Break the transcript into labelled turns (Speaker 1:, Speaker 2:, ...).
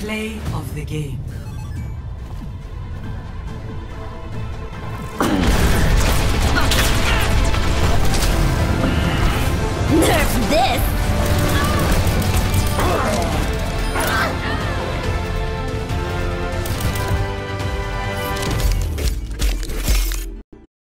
Speaker 1: Play of the game. Nerf this!